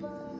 Bye.